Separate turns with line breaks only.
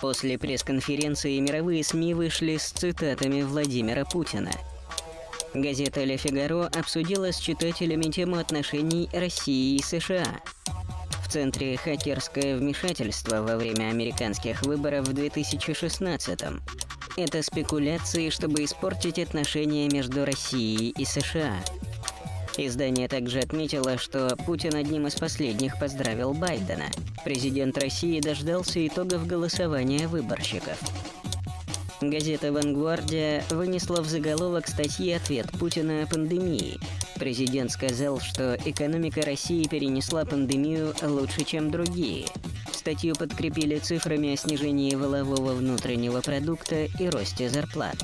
После пресс-конференции мировые СМИ вышли с цитатами Владимира Путина. Газета «Ле Фигаро» обсудила с читателями тему отношений России и США. В центре хакерское вмешательство во время американских выборов в 2016 -м. Это спекуляции, чтобы испортить отношения между Россией и США. Издание также отметило, что Путин одним из последних поздравил Байдена. Президент России дождался итогов голосования выборщиков. Газета «Вангвардия» вынесла в заголовок статьи ответ Путина о пандемии. Президент сказал, что экономика России перенесла пандемию лучше, чем другие. Статью подкрепили цифрами о снижении волового внутреннего продукта и росте зарплат.